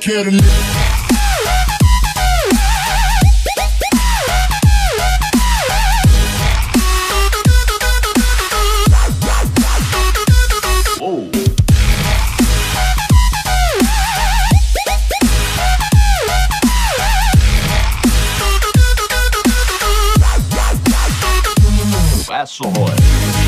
care to live. Whoa. That's ahoy.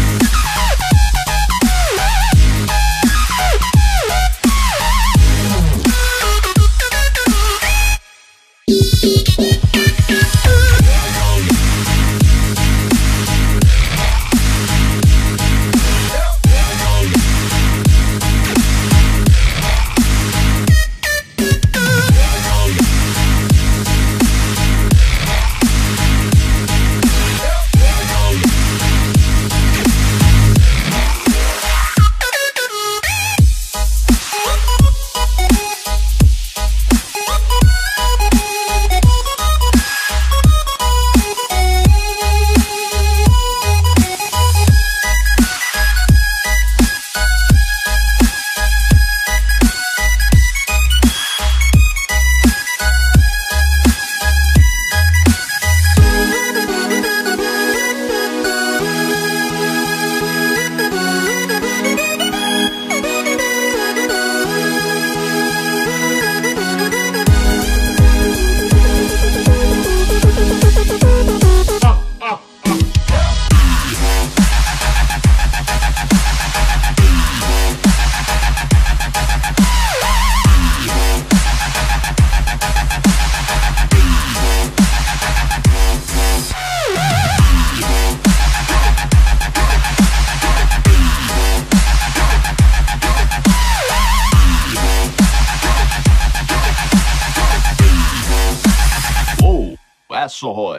Asshole.